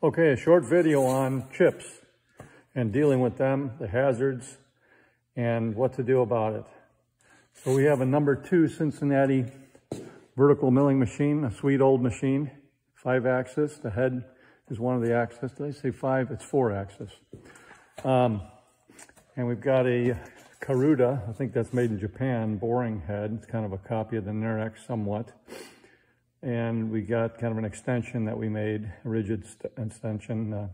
Okay, a short video on chips and dealing with them, the hazards, and what to do about it. So we have a number two Cincinnati vertical milling machine, a sweet old machine, five axis. The head is one of the axes. Did I say five? It's four axis. Um, and we've got a Karuta, I think that's made in Japan, boring head. It's kind of a copy of the Nerex somewhat and we got kind of an extension that we made, rigid extension. Uh,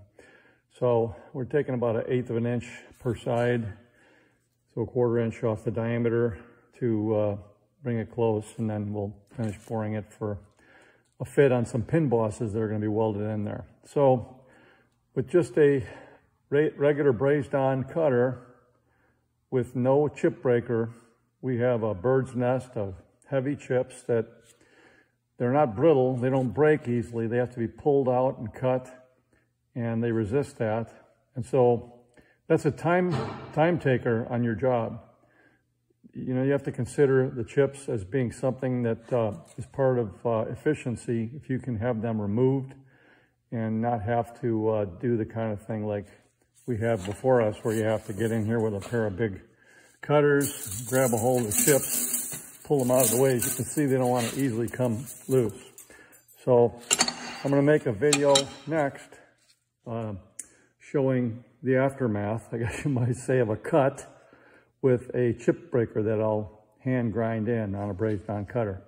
so we're taking about an eighth of an inch per side, so a quarter inch off the diameter to uh, bring it close, and then we'll finish boring it for a fit on some pin bosses that are going to be welded in there. So with just a regular brazed on cutter with no chip breaker, we have a bird's nest of heavy chips that they're not brittle. They don't break easily. They have to be pulled out and cut, and they resist that. And so that's a time, time taker on your job. You know, you have to consider the chips as being something that uh, is part of uh, efficiency if you can have them removed and not have to uh, do the kind of thing like we have before us where you have to get in here with a pair of big cutters, grab a hold of the chips, pull them out of the way. As you can see, they don't want to easily come loose. So I'm going to make a video next uh, showing the aftermath, I guess you might say, of a cut with a chip breaker that I'll hand grind in on a brazed on cutter.